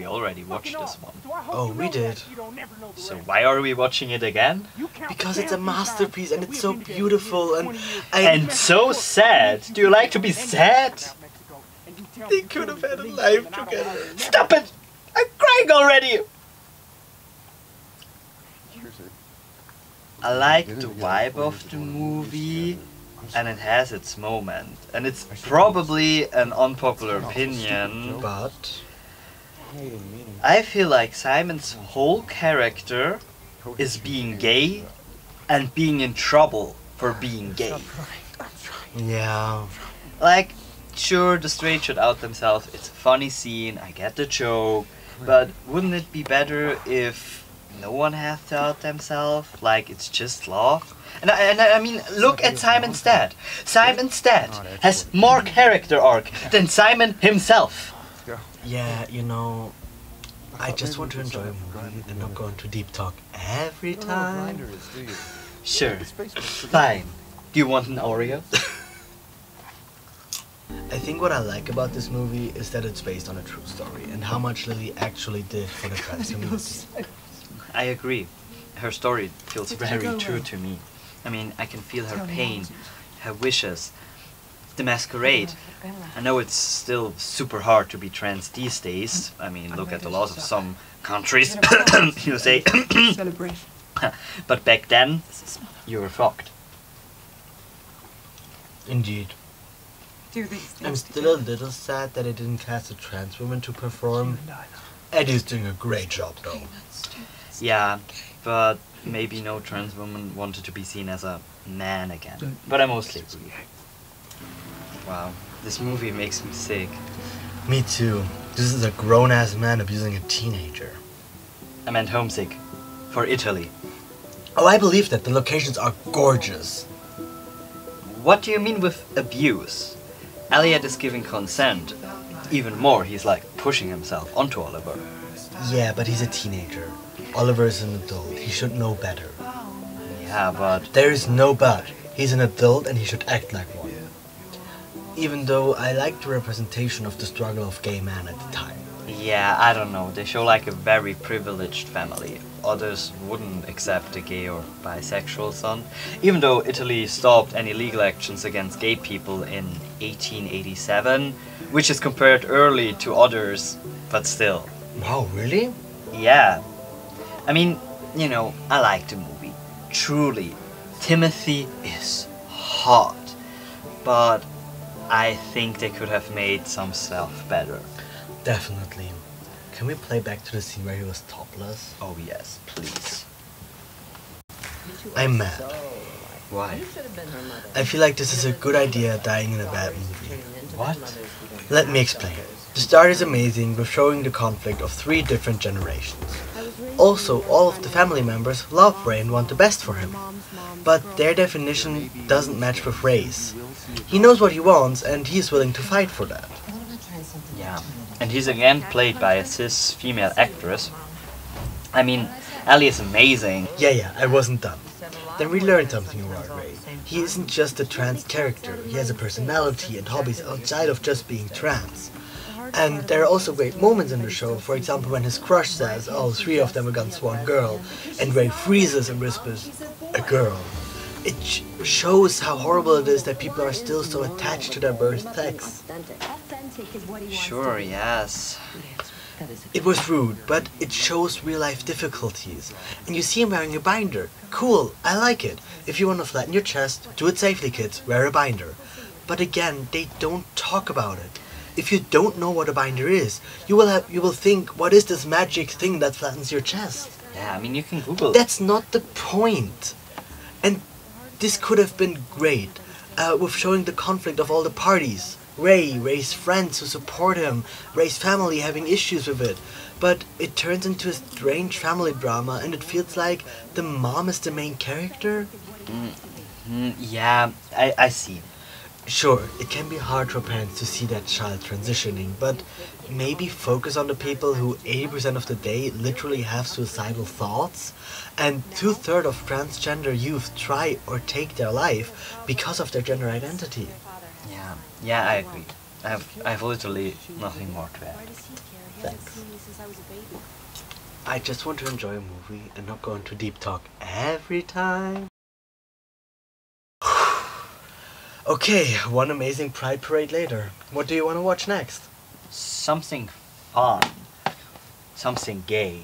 we already watched this one. Oh, we did. So why are we watching it again? Because it's a masterpiece and it's so beautiful and I And so sad. Do you like to be sad? they could have had a life together. Stop it! I'm crying already! I like the vibe of the movie and it has its moment. And it's probably an unpopular opinion. But I feel like Simon's whole character is being gay and being in trouble for being gay. yeah, Like, sure, the straight should out themselves. It's a funny scene. I get the joke. But wouldn't it be better if no one has to out themselves? Like, it's just love? And I, and I I mean, look at Simon's dad. Simon's dad has more character arc than Simon himself. Yeah, you know, I just want to enjoy a movie and not go into deep talk every time. Sure. Fine. Do you want an Oreo? I think what I like about this movie is that it's based on a true story and how much Lily actually did for the trans community. I agree. Her story feels very true to me. I mean, I can feel her pain, her wishes, the masquerade. I know it's still super hard to be trans these days. I mean, look at the laws of some countries, you say. Celebrate. but back then, you were fucked. Indeed. Do these I'm things still a little sad that I didn't cast a trans woman to perform. Eddie's doing a great job though. Yeah, but maybe no trans woman wanted to be seen as a man again. But I mostly agree. Wow, this movie makes me sick. Me too. This is a grown ass man abusing a teenager. I meant homesick. For Italy. Oh, I believe that. The locations are gorgeous. What do you mean with abuse? Elio is giving consent. Even more, he's like pushing himself onto Oliver. Yeah, but he's a teenager. Oliver is an adult. He should know better. Yeah, but There is no but. He's an adult and he should act like one. Even though I like the representation of the struggle of gay men at the time. yeah, I don't know. They show like a very privileged family. Others wouldn't accept a gay or bisexual son. Even though Italy stopped any legal actions against gay people in 1887, which is compared early to others, but still. Wow, really? Yeah. I mean, you know, I like the movie. Truly, Timothy is hot. But I think they could have made some stuff better. Definitely. Can we play back to the scene where he was topless? Oh, yes, please. I'm mad. Why? I feel like this is a good idea dying in a bad movie. What? Let me explain. The start is amazing with showing the conflict of three different generations. Also, all of the family members love Ray and want the best for him. But their definition doesn't match with Ray's. He knows what he wants and he is willing to fight for that. Yeah. And he's again played by a cis female actress. I mean, Ellie is amazing. Yeah, yeah, I wasn't done. Then we learned something about Ray. He isn't just a trans character, he has a personality and hobbies outside of just being trans. And there are also great moments in the show, for example when his crush says, oh, three of them against one girl, and Ray freezes and whispers, a girl. It sh- shows how horrible it is that people are still so attached to their birth sex. Sure, yes. It was rude, but it shows real life difficulties. And you see him wearing a binder. Cool, I like it. If you want to flatten your chest, do it safely, kids, wear a binder. But again, they don't talk about it. If you don't know what a binder is, you will have you will think, what is this magic thing that flattens your chest? Yeah, I mean, you can Google. That's not the point. And this could have been great uh, with showing the conflict of all the parties. Ray, Ray's friends who support him, Ray's family having issues with it. But it turns into a strange family drama and it feels like the mom is the main character. Mm, yeah, I, I see. Sure, it can be hard for parents to see that child transitioning, but maybe focus on the people who 80% of the day literally have suicidal thoughts, and two thirds of transgender youth try or take their life because of their gender identity. Yeah, yeah, I agree. I have I have literally nothing more to add. Thanks. I just want to enjoy a movie and not go into deep talk every time. okay, one amazing Pride Parade later. What do you want to watch next? Something fun. Something gay.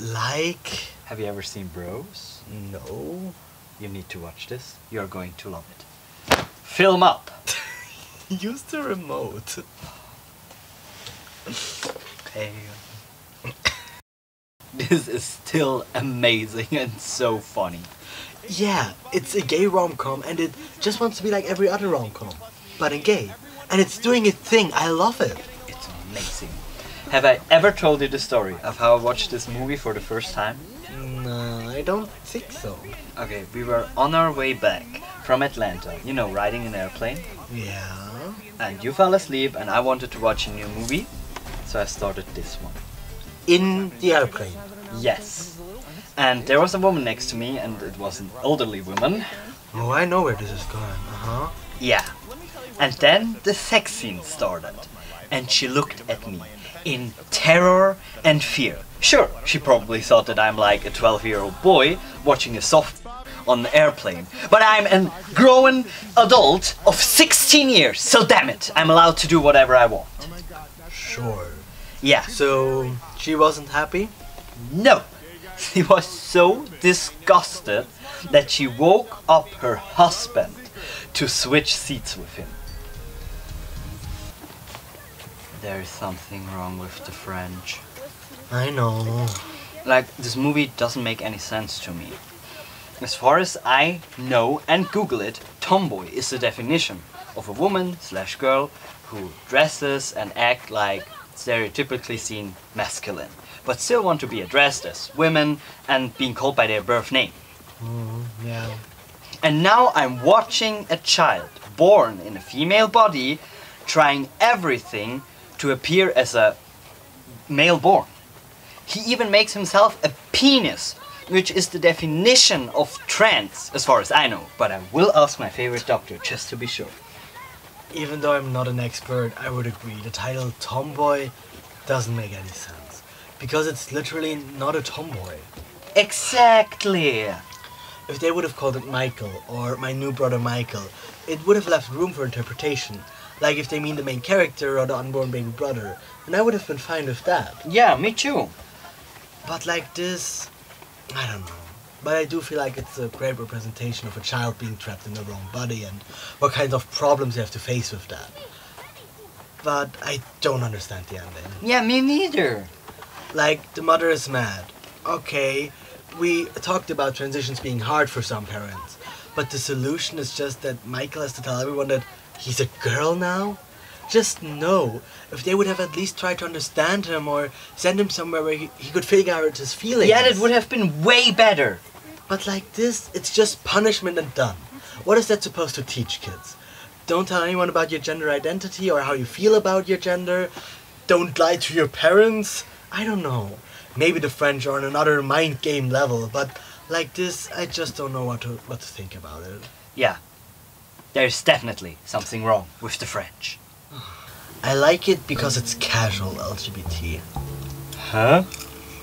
Like. Have you ever seen Bros? No. You need to watch this. You're going to love it. Film up. Use the remote. Okay. this is still amazing and so funny. Yeah, it's a gay rom-com and it just wants to be like every other rom-com, but in gay. And it's doing its thing. I love it. Amazing. Have I ever told you the story of how I watched this movie for the first time? No, I don't think so. Okay, we were on our way back from Atlanta, you know, riding an airplane. Yeah. And you fell asleep and I wanted to watch a new movie, so I started this one. In the airplane. Yes. And there was a woman next to me and it was an elderly woman. Oh, I know where this is going. Uh-huh. Yeah. And then the sex scene started. And she looked at me in terror and fear. Sure, she probably thought that I'm like a 12 year old boy watching a soft on an airplane. But I'm a grown adult of 16 years, so damn it, I'm allowed to do whatever I want. Sure. Yeah. So, she wasn't happy? No. She was so disgusted that she woke up her husband to switch seats with him. There's something wrong with the French. I know. Like, this movie doesn't make any sense to me. As far as I know and Google it, tomboy is the definition of a woman slash girl who dresses and act like stereotypically seen masculine, but still want to be addressed as women and being called by their birth name. Mm, yeah. And now I'm watching a child born in a female body trying everything to appear as a male born. He even makes himself a penis, which is the definition of trans, as far as I know. But I will ask my favorite doctor just to be sure. Even though I'm not an expert, I would agree. The title Tomboy doesn't make any sense. Because it's literally not a tomboy. Exactly! If they would have called it Michael or my new brother Michael, it would have left room for interpretation. Like if they mean the main character or the unborn baby brother, and I would have been fine with that. Yeah, me too. But like this, I don't know. But I do feel like it's a great representation of a child being trapped in the wrong body and what kinds of problems you have to face with that. But I don't understand the ending. Yeah, me neither. Like, the mother is mad. Okay, we talked about transitions being hard for some parents. But the solution is just that Michael has to tell everyone that he's a girl now? Just no. If they would have at least tried to understand him or send him somewhere where he, he could figure out his feelings. Yeah, that would have been way better. But like this, it's just punishment and done. What is that supposed to teach kids? Don't tell anyone about your gender identity or how you feel about your gender. Don't lie to your parents. I don't know. Maybe the French are on another mind game level, but like this, I just don't know what to what to think about it. Yeah. There's definitely something wrong with the French. I like it because it's casual LGBT. Huh?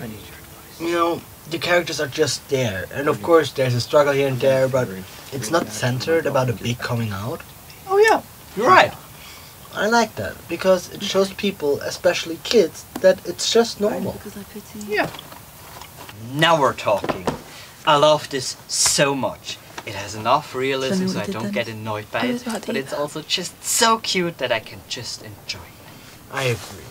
I need your advice. You know, the characters are just there, and of course there's a struggle here and there, but it's not centered about a big coming out. Oh yeah, you're right. I like that because it shows people, especially kids, that it's just normal. Yeah. Now we're talking. I love this so much. It has enough realism so I don't get annoyed by it, but it's also just so cute that I can just enjoy it. I agree.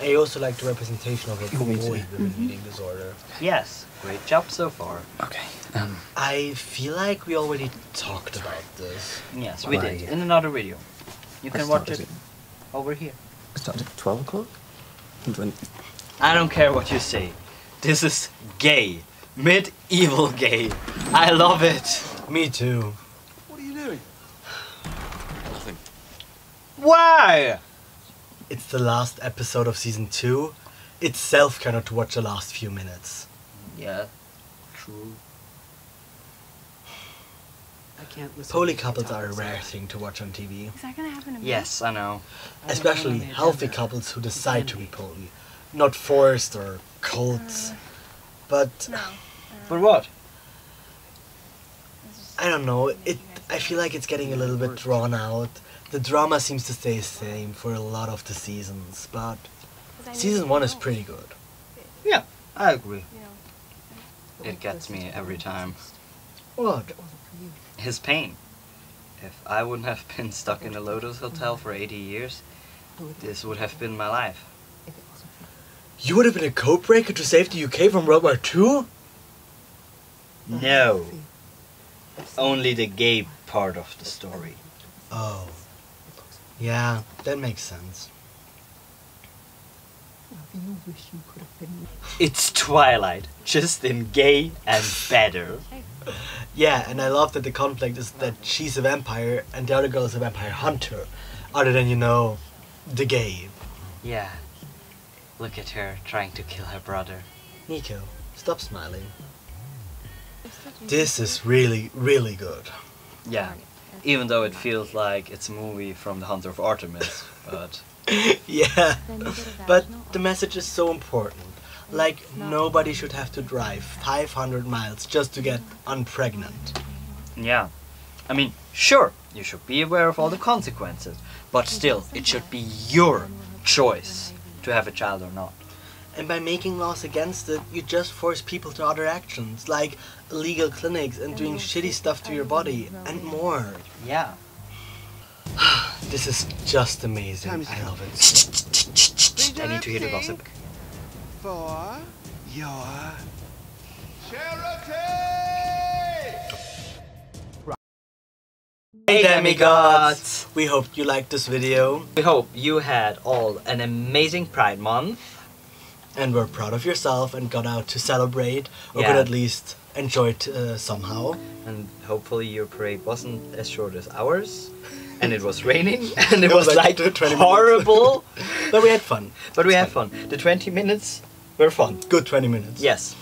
I also like the representation of a boy with an eating disorder. Yes, great job so far. Okay. Um, I feel like we already talked about this. Yes, we Why? did in another video. You I can watch started it over here. it started at 12 o'clock? I don't care what you say. This is gay. Medieval gay. I love it. Me too. What are you doing? Nothing. Why? It's the last episode of season two. It's self-care watch the last few minutes. Yeah, true. I can't listen. Poly to couples are a rare stuff. thing to watch on TV, Is that gonna happen to me? Yes, I know. I don't know especially healthy couples who decide to be poly, not forced or cults. Uh, but No. But what? I don't know. It. I feel like it's getting a little bit drawn out. The drama seems to stay the same for a lot of the seasons, but season one is pretty good. Yeah, I agree. It gets me every time. What? His pain. If I wouldn't have been stuck in a Lotus Hotel for 80 years, this would have been my life. You would have been a code breaker to save the UK from World War II? No. Only the gay part of the story. Oh. Yeah, that makes sense. It's Twilight, just in gay and better. Yeah, and I love that the conflict is that she's a vampire and the other girl is a vampire hunter. Other than, you know, the gay. Yeah. Look at her trying to kill her brother. Nico, stop smiling. This is really, really good. Yeah. Even though it feels like it's a movie from The Hunter of Artemis, but yeah, but the message is so important. Like, nobody should have to drive 500 miles just to get unpregnant. yeah. I mean, sure, you should be aware of all the consequences, but still, it should be your choice to have a child or not. And by making laws against it, you just force people to other actions, like illegal clinics and doing shitty stuff to your body, and more. Yeah. This is just amazing. Time's I love it. I need to hear the gossip. For your charity! Hey demigods! We hope you liked this video, We hope you had all an amazing Pride Month. And were proud of yourself and got out to celebrate, or could at least enjoy it uh, somehow. And hopefully your parade wasn't as short as ours. And it was raining and it It was was like like 20 horrible. But we had fun. but we had fun. The 20 minutes were fun. Good 20 minutes. Yes.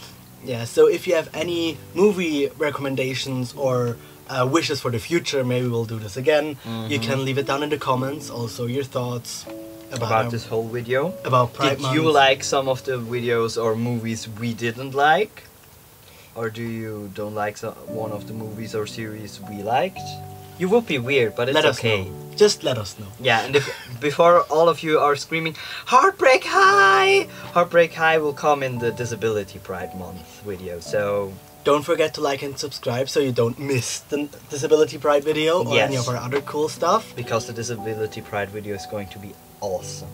Yeah, so if you have any movie recommendations or uh, wishes for the future, maybe we'll do this again. You can leave it down in the comments. Also, your thoughts about, About this whole video. about Pride Did you like some of the videos or movies we didn't like? Or do you don't like some, one of the movies or series we liked? You would be weird, but it's Let okay. Just let us know. Yeah, and if, before all of you are screaming, Heartbreak High! Heartbreak High will come in the Disability Pride Month video, so Don't forget to like and subscribe so you don't miss the Disability Pride video or any of our other cool stuff. because the Disability Pride video is going to be awesome.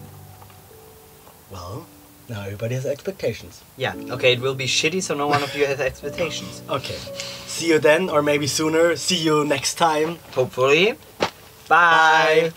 Well, now everybody has expectations. Yeah, okay, it will be shitty, so no one of you has expectations. Okay. See you then, or maybe sooner. See you next time. Hopefully. Bye.